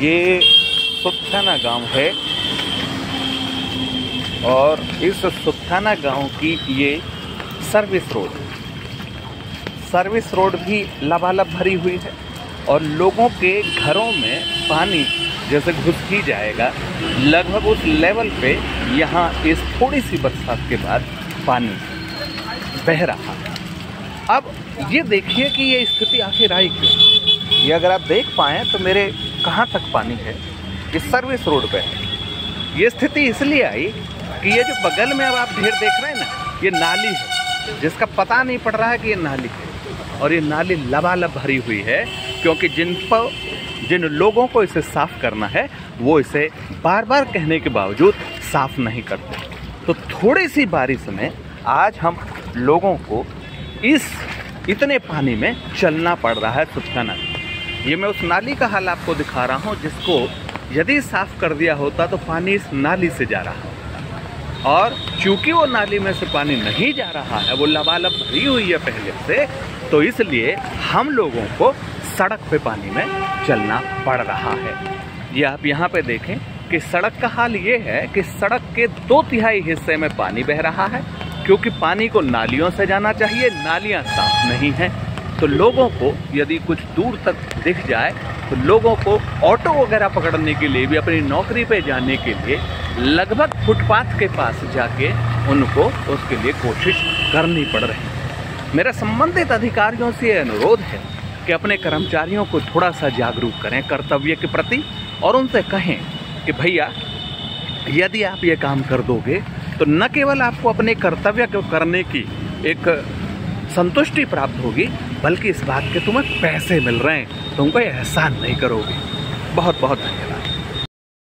ये सुत्थाना गाँव है और इस सुत्थाना गाँव की ये सर्विस रोड सर्विस रोड भी लबालब भरी हुई है और लोगों के घरों में पानी जैसे घुस ही जाएगा। लगभग उस लेवल पे यहाँ इस थोड़ी सी बरसात के बाद पानी बह रहा है। अब ये देखिए कि ये स्थिति आखिर आई क्यों? ये अगर आप देख पाएँ तो मेरे कहाँ तक पानी है? ये सर्विस रोड पे है। ये स्थिति इसलिए आई कि ये जो बगल में अब आप ढेर देख रहे हैं ना, ये नाली है। जिसका पता नहीं पड़ रहा है कि ये नाली है। और ये नाली लबालब भरी हुई है, क्योंकि जिन पर, जिन लोगों को इसे साफ़ करना है, वो इसे बार बार कहने के बावजूद साफ़ नहीं करते। तो थोड़ी सी बारिश में आज हम लोगों को इस, इतने पानी में चलना पड़ रहा है सुत्थाना ये मैं उस नाली का हाल आपको दिखा रहा हूँ, जिसको यदि साफ़ कर दिया होता तो पानी इस नाली से जा रहा होता। और चूँकि वो नाली में से पानी नहीं जा रहा है, वो लबालब भरी हुई है पहले से तो इसलिए हम लोगों को सड़क पे पानी में चलना पड़ रहा है। ये आप यहाँ पे देखें कि सड़क का हाल ये है कि सड़क के दो तिहाई हिस्से में पानी बह रहा है, क्योंकि पानी को नालियों से जाना चाहिए, नालियाँ साफ़ नहीं हैं। तो लोगों को यदि कुछ दूर तक दिख जाए तो लोगों को ऑटो वगैरह पकड़ने के लिए भी, अपनी नौकरी पे जाने के लिए, लगभग फुटपाथ के पास जाके उनको उसके लिए कोशिश करनी पड़ रही है। मेरा संबंधित अधिकारियों से अनुरोध है कि अपने कर्मचारियों को थोड़ा सा जागरूक करें कर्तव्य के प्रति और उनसे कहें कि, भैया, यदि आप ये काम कर दोगे तो न केवल आपको अपने कर्तव्य को करने की एक संतुष्टि प्राप्त होगी, बल्कि इस बात के तुम्हें पैसे मिल रहे हैं। तुमको एहसान नहीं करोगे। बहुत बहुत धन्यवाद।